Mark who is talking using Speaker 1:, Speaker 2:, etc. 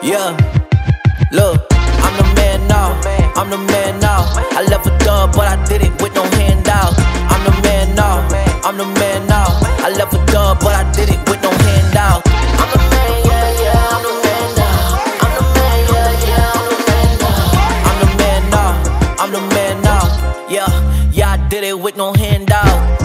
Speaker 1: Yeah, look, I'm the man now. I'm the man now. I left a dub, but I did it with no handout. I'm the man now. I'm the man now. I left a dub, but I did it with no handout. I'm the man, yeah, yeah. I'm the man now. I'm the man, yeah, yeah. I'm the man now. I'm the man now. I'm the man now. Yeah, yeah, I did it with no handout.